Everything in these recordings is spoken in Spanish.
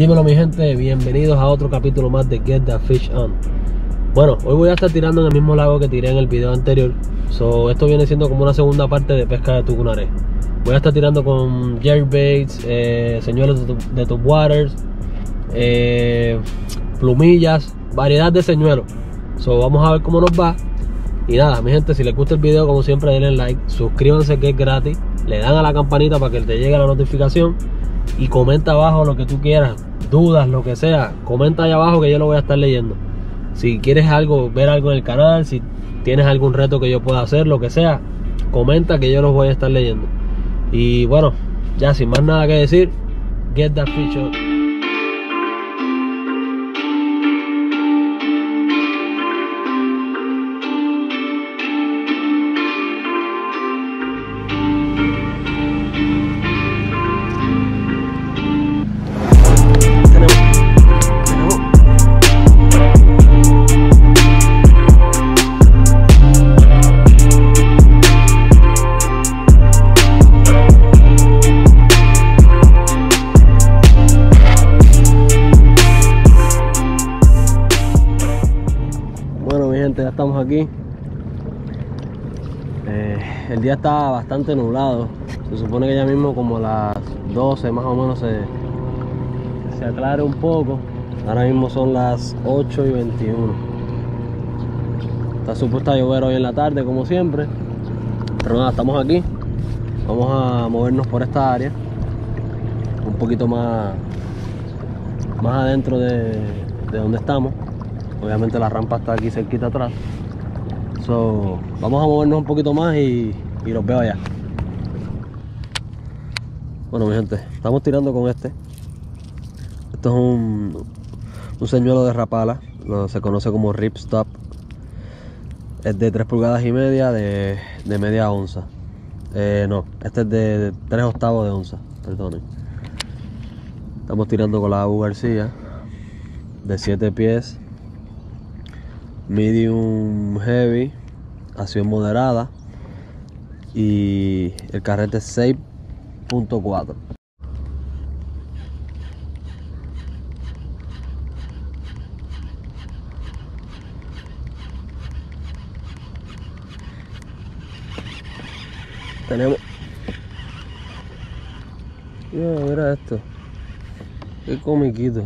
Dímelo mi gente, bienvenidos a otro capítulo más de Get the Fish On. Bueno, hoy voy a estar tirando en el mismo lago que tiré en el video anterior. So, esto viene siendo como una segunda parte de pesca de tucunaré. Voy a estar tirando con jerkbaits, eh, señuelos de, top waters, eh, plumillas, variedad de señuelos. So, vamos a ver cómo nos va. Y nada, mi gente, si les gusta el video, como siempre, denle like, suscríbanse que es gratis, le dan a la campanita para que te llegue la notificación y comenta abajo lo que tú quieras, dudas, lo que sea, comenta ahí abajo que yo lo voy a estar leyendo. Si quieres algo, ver algo en el canal, si tienes algún reto que yo pueda hacer, lo que sea, comenta que yo los voy a estar leyendo. Y bueno, ya sin más nada que decir, get that feature. Aquí. Eh, el día está bastante nublado. Se supone que ya mismo como las 12 más o menos se, se aclare un poco. Ahora mismo son las 8 y 21. Está supuesta llover hoy en la tarde como siempre. Pero nada, estamos aquí. Vamos a movernos por esta área. Un poquito más, más adentro de, de donde estamos. Obviamente la rampa está aquí cerquita atrás. Vamos a movernos un poquito más y, los veo allá. Bueno mi gente, estamos tirando con este. Esto es un, un señuelo de rapala, se conoce como ripstop. Es de 3 pulgadas y media de, media onza. Eh, no, este es de 3 octavos de onza, perdonen. Estamos tirando con la U García de 7 pies medium heavy, acción moderada y el carrete 6.4. Tenemos. mira esto. Qué comiquito.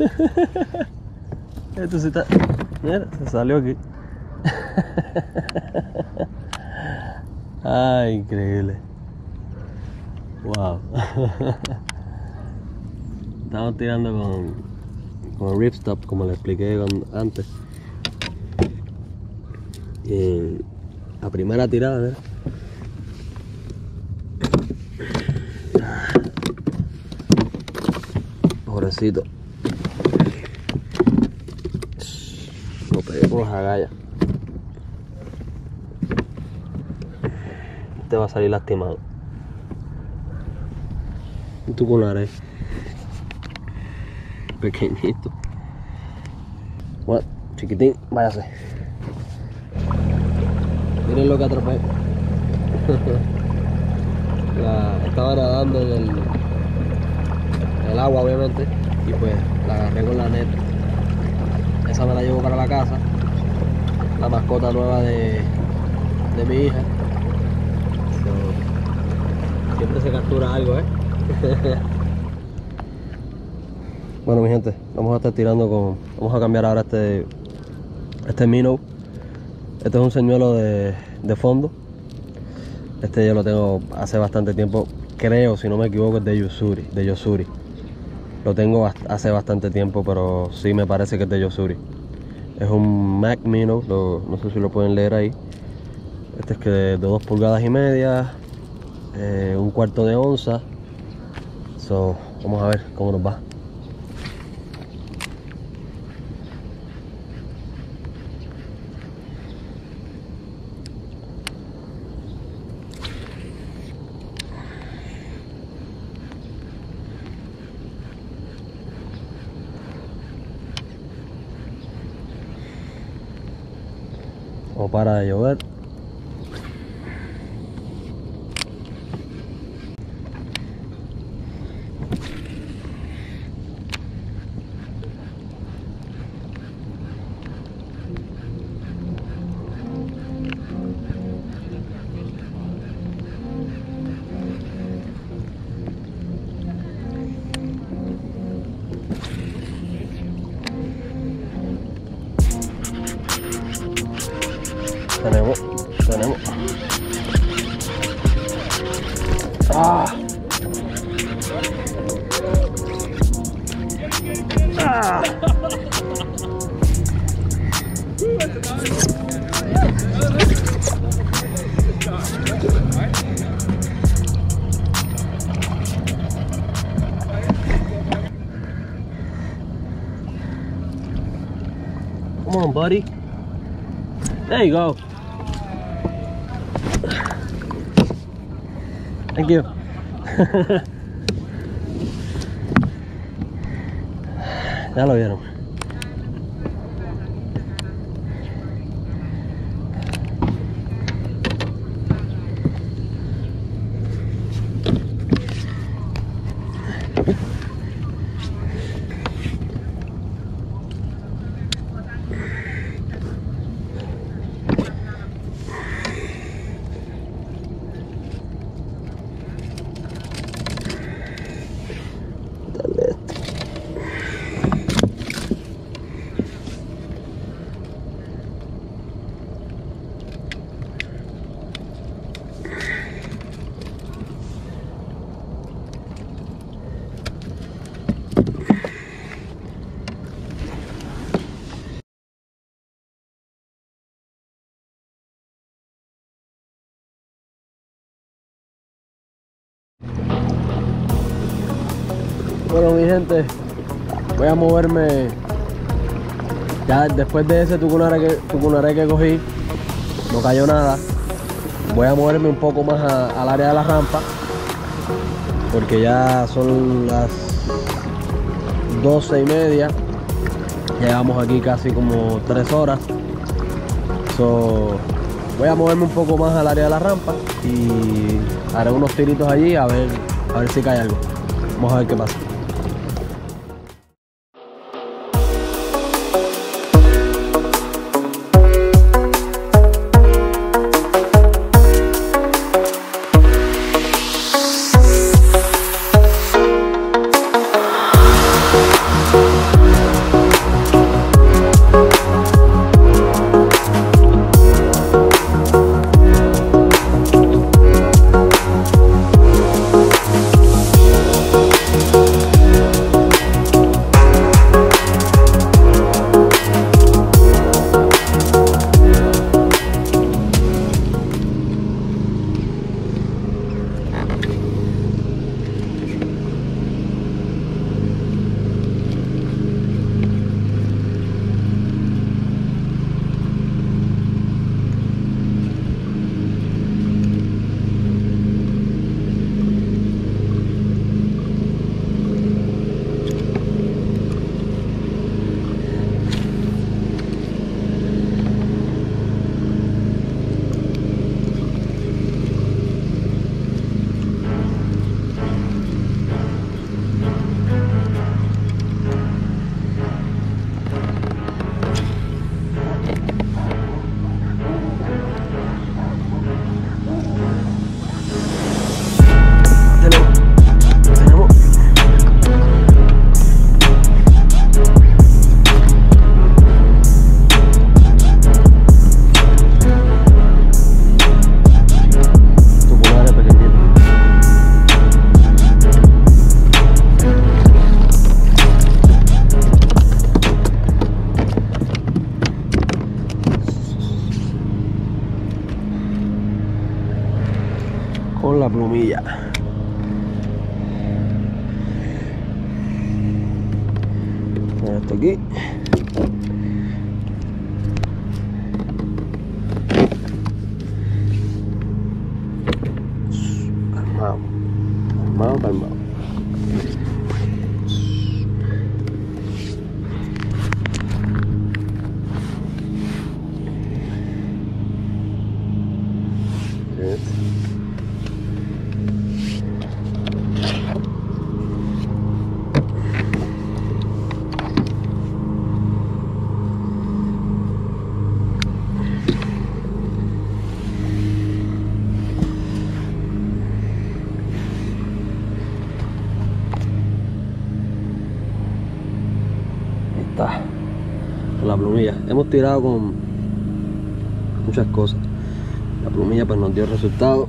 Esto se está. Mira, se salió aquí. Ay, increíble. Wow. Estamos tirando con, con ripstop, como le expliqué antes. Y la primera tirada, ¿verdad? Pobrecito. Vamos a agalla. Te va a salir lastimado. Y tú con la Pequeñito. Bueno, chiquitín, váyase. Miren lo que atrapé. estaba nadando en el, el agua obviamente y pues la agarré con la neta esa me la llevo para la casa la mascota nueva de, de mi hija se captura algo ¿eh? bueno mi gente vamos a estar tirando con vamos a cambiar ahora este este minnow este es un señuelo de, de fondo este yo lo tengo hace bastante tiempo creo si no me equivoco es de Yosuri de Yosuri lo tengo hace bastante tiempo, pero sí me parece que es de Yosuri. Es un Mac Mino, no sé si lo pueden leer ahí. Este es que de 2 pulgadas y media, eh, un cuarto de onza. So, vamos a ver cómo nos va. o para de llover buddy. There you go. Thank you. ya lo vieron. Gente, voy a moverme ya después de ese tucunare que, tucunare que cogí, no cayó nada. Voy a moverme un poco más al área de la rampa porque ya son las 12 y media. Llegamos aquí casi como 3 horas. So, voy a moverme un poco más al área de la rampa y haré unos tiritos allí a ver, a ver si cae algo. Vamos a ver qué pasa. Hemos tirado con muchas cosas. La plumilla pues nos dio resultado.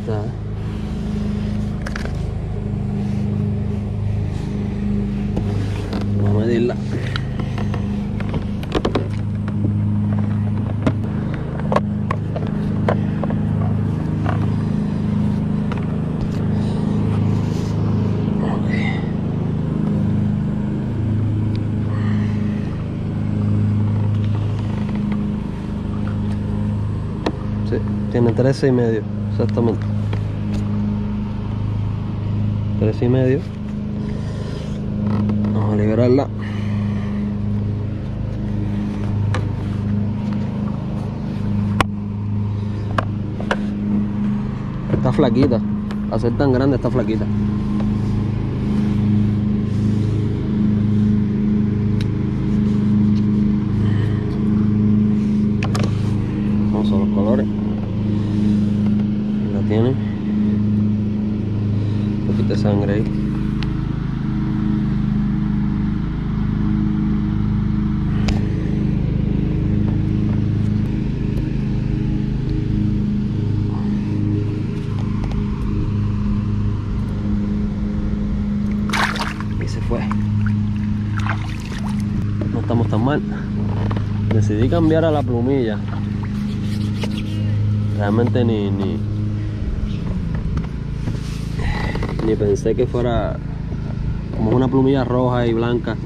Está. Vamos a medirla. Sí, tiene 13 y medio, exactamente. 13 y medio. Vamos a liberarla. Está flaquita. A ser tan grande está flaquita. Vamos a los colores. Ahí la tienen. Un poquito de sangre ahí. Y se fue. No estamos tan mal. Decidí cambiar a la plumilla. Realmente ni, ni, ni pensé que fuera como una plumilla roja y blanca.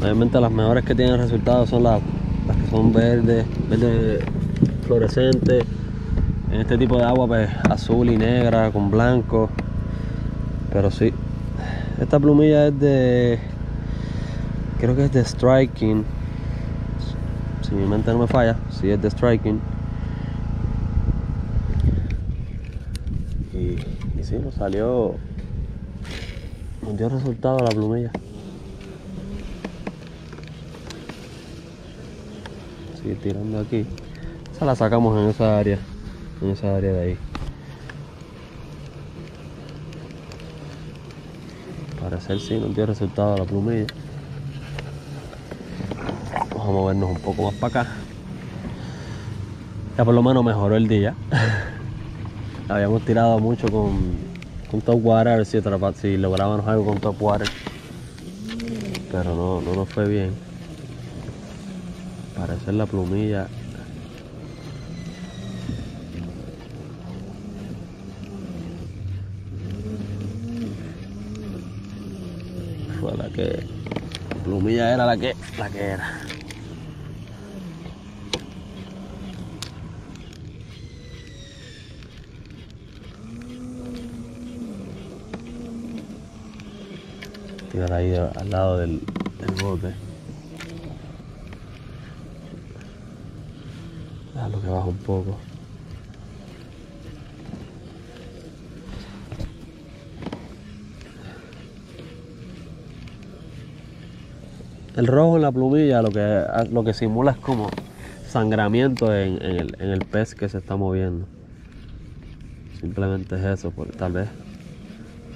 Obviamente las mejores que tienen resultados son las, que son verdes, verdes fluorescentes. En este tipo de agua pues azul y negra con blanco. Pero sí, esta plumilla es de, creo que es de Striking. Si mi mente no me falla, sí es de Striking. Y, y sí, nos salió. Nos dio resultado la plumilla. Sigue tirando aquí. Esa la sacamos en esa área. En esa área de ahí. Parecer sí nos dio resultado la plumilla. Vamos a movernos un poco más para acá. Ya por lo menos mejoró el día. habíamos tirado mucho con, con top water, a ver si, si lográbamos algo con top water. Pero no, no nos fue bien. Parece la plumilla. Fue la que. La plumilla era la que. la que era. Tirar ahí al lado del, del bote. Déjalo que baja un poco. El rojo en la plumilla lo que, lo que simula es como sangramiento en, el, en el pez que se está moviendo. Simplemente es eso, porque tal vez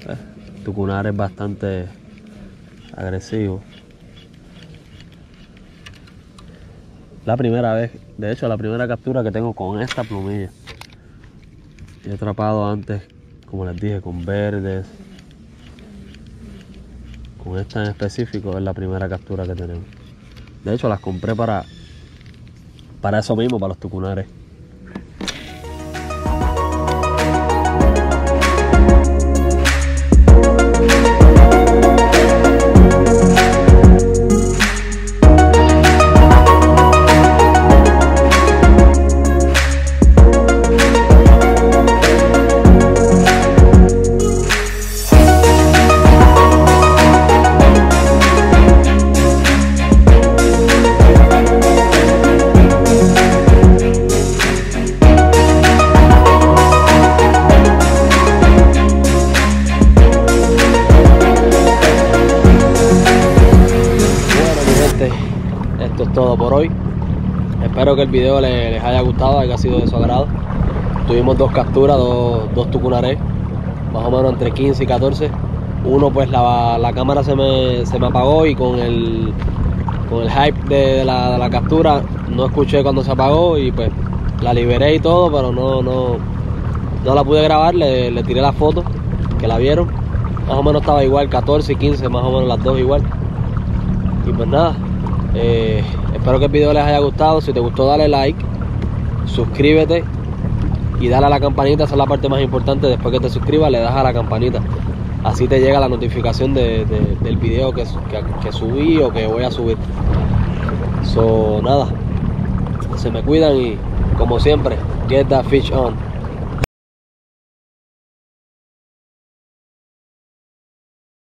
eh, tu cunar es bastante agresivo. La primera vez, de hecho la primera captura que tengo con esta plumilla. He atrapado antes, como les dije, con verdes. Con esta en específico es la primera captura que tenemos. De hecho las compré para, para eso mismo, para los tucunares. Espero que el video le- les haya gustado, haya sido de su agrado. Tuvimos dos capturas, dos, dos tucunarés, más o menos entre 15 y 14. Uno pues la, la cámara se me, se me apagó y con el, con el hype de la, la captura no escuché cuando se apagó y pues la liberé y todo, pero no, no, no la pude grabar, le, le tiré la foto, que la vieron. Más o menos estaba igual, 14 y 15, más o menos las dos igual. Y pues nada, eh, espero que el video les haya gustado. Si te gustó, dale like, suscríbete y dale a la campanita. Esa es la parte más importante. Después que te suscribas, le das a la campanita. Así te llega la notificación de, de, del video que, que, que subí o que voy a subir. So, nada, se me cuidan y como siempre, get that fish on.